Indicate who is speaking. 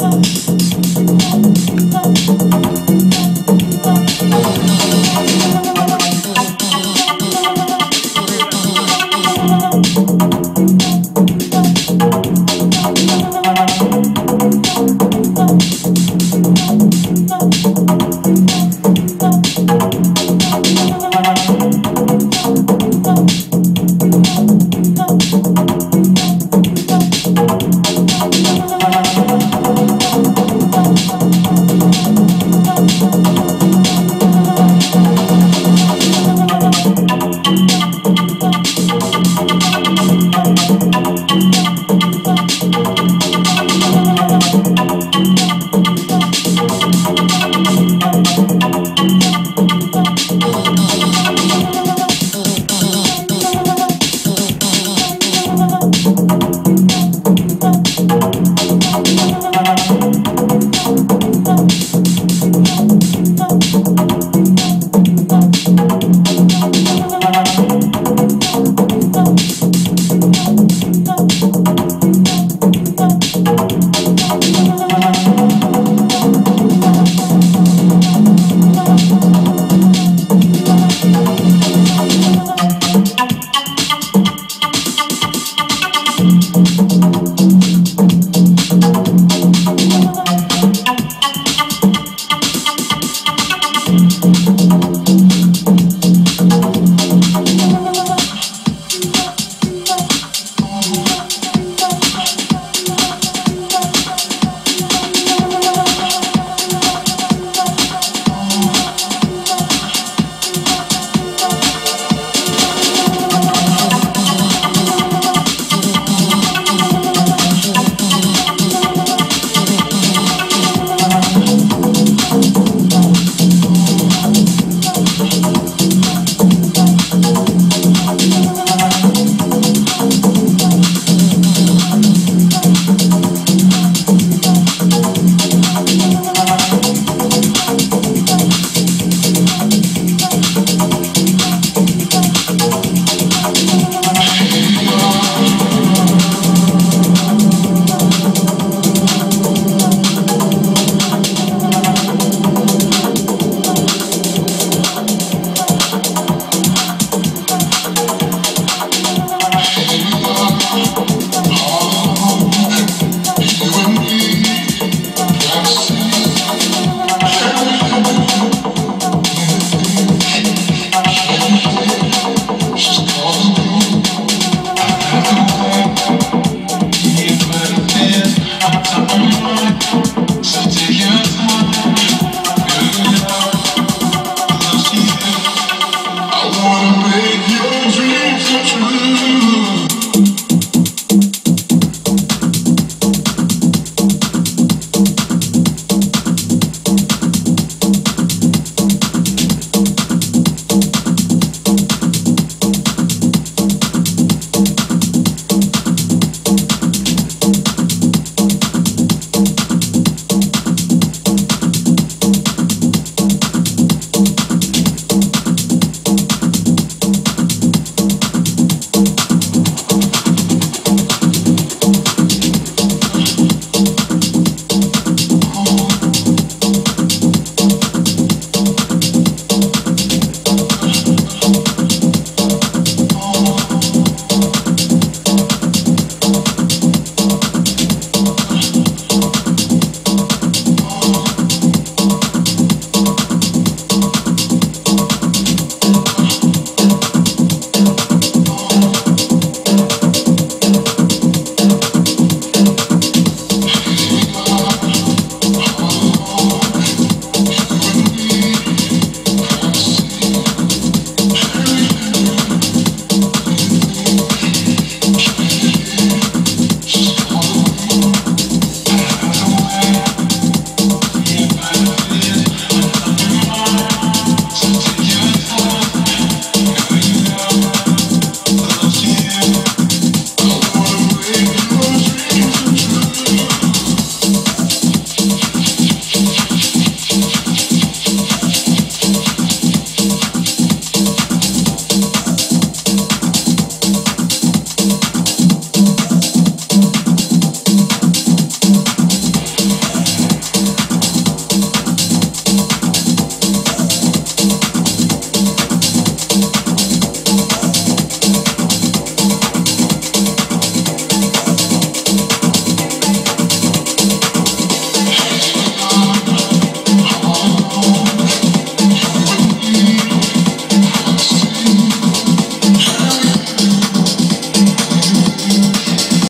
Speaker 1: City